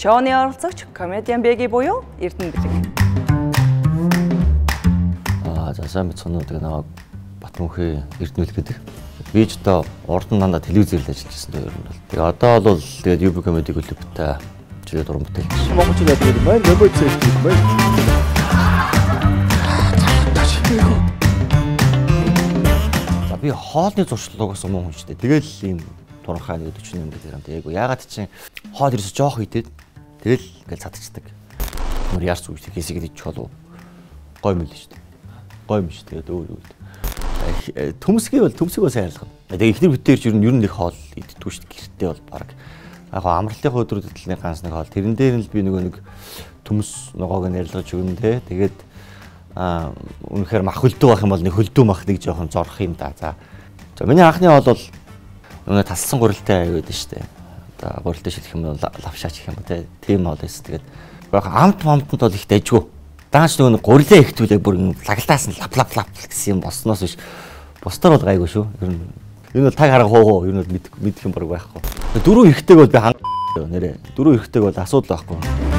Шоуны оролцогч комедиан Бэги буюу Эрдэнэ Бэлэг. Аа за сайн мэдсэн үү намайг Батмөнхий Эрдэнэ Бэлэг гэдэг. Би ч одоо урд нь дандаа телевизээр л ажиллаж байсан ер нь бол. Тэгээ одоо бол тэгээд UB comedy клубтай чигээ дуран бүтээлч. Монгол хэлээд байдаг байна. Нэмээд цэвэрх байна. За би хоолны зуршлуугаас муу хүн шүү дээ. Тэгэл ийм туранхай нэг 48 гэдэг юм. Яг ягаад чинь хоол ерөөсө жоох идэд тэгэл ингээл цадчихдаг. Нүр яарч үгүй хэсэг идэж болов. Гой мэл шүү дээ. Гой юм шүү дээ. Тэгээд өөр өөр. Төмсгийг бол төмсгийг бол сайн ялгана. Тэгээ ихнэр бүтээрч ер нь ер нь нэг хоол иддэггүй шүү дээ. Гэртээ бол баг яг амралтын өдрүүдэд л нэг ганц нэг хоол. Тэрэн дээр нь л би нөгөө нэг төмс ногоог нь ярилгаж өгнө те. Тэгээд аа үнэхээр мах хөлдөө байх юм бол нэг хөлдөө мах нэг жоохон зорох юм да. За. За миний анхны хоол бол нөгөө талсан гурилтай аюуд нь штэ. Одоо гурилтай шилэх юм бол лавшаач гэх юм те. Тийм хоол байсан. Тэгээд яг амт мамтанд бол их дайжгүй. Дааш нөгөө гурилаа ихтүүл яг бүр лаглаас нь лап лап лап гэсэн юм босноос биш. Бусдаар бол гайгүй шүү. Ер нь Энэ бол таг хараа хуу хуу ер нь мэдэх мэдэх юм баг байхгүй. Дөрөв эрэгтэйг бол би хангаа нэрээ. Дөрөв эрэгтэйг бол асуудал байхгүй.